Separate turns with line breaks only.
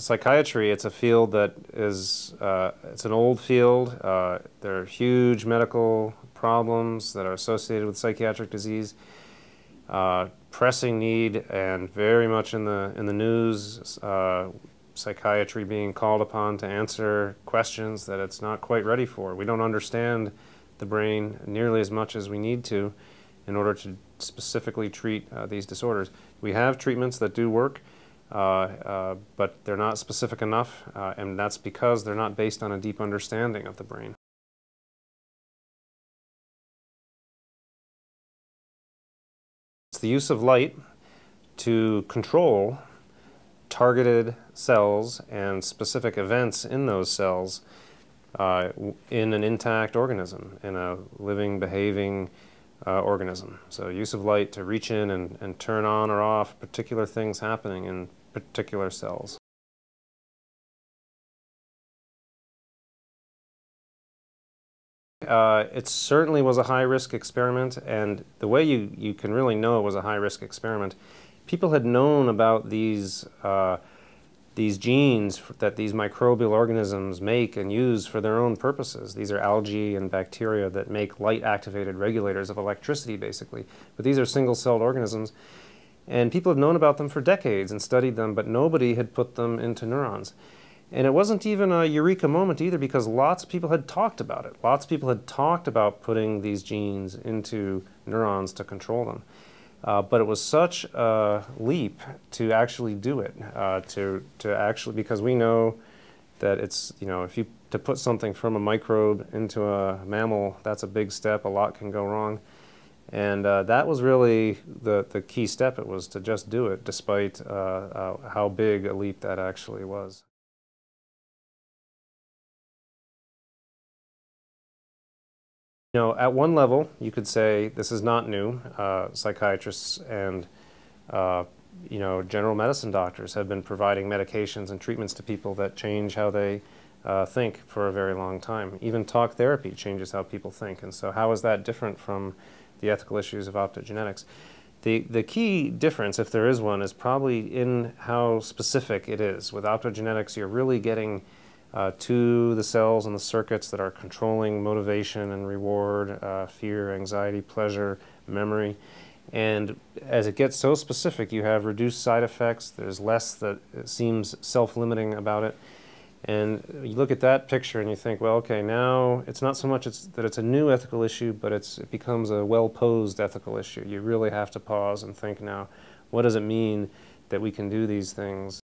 psychiatry, it's a field that is, uh, it's an old field. Uh, there are huge medical problems that are associated with psychiatric disease. Uh, pressing need and very much in the, in the news, uh, psychiatry being called upon to answer questions that it's not quite ready for. We don't understand the brain nearly as much as we need to in order to specifically treat uh, these disorders. We have treatments that do work, but they're not specific enough, uh, and that's because they're not based on a deep understanding of the brain. It's the use of light to control targeted cells and specific events in those cells uh, in an intact organism, in a living, behaving uh, organism. So use of light to reach in and, and turn on or off particular things happening in particular cells. Uh, it certainly was a high-risk experiment, and the way you, you can really know it was a high-risk experiment, people had known about these uh, these genes that these microbial organisms make and use for their own purposes. These are algae and bacteria that make light-activated regulators of electricity, basically. But these are single-celled organisms. And people have known about them for decades and studied them, but nobody had put them into neurons. And it wasn't even a eureka moment either because lots of people had talked about it. Lots of people had talked about putting these genes into neurons to control them. Uh, but it was such a leap to actually do it, uh, to, to actually, because we know that it's, you know, if you, to put something from a microbe into a mammal, that's a big step, a lot can go wrong. And uh, that was really the, the key step, it was to just do it, despite uh, uh, how big a leap that actually was. You know, at one level, you could say this is not new. Uh, psychiatrists and, uh, you know, general medicine doctors have been providing medications and treatments to people that change how they uh, think for a very long time. Even talk therapy changes how people think. And so how is that different from the ethical issues of optogenetics? The, the key difference, if there is one, is probably in how specific it is. With optogenetics, you're really getting uh, to the cells and the circuits that are controlling motivation and reward, uh, fear, anxiety, pleasure, memory. And as it gets so specific, you have reduced side effects. There's less that seems self-limiting about it. And you look at that picture and you think, well, okay, now it's not so much it's, that it's a new ethical issue, but it's, it becomes a well-posed ethical issue. You really have to pause and think now, what does it mean that we can do these things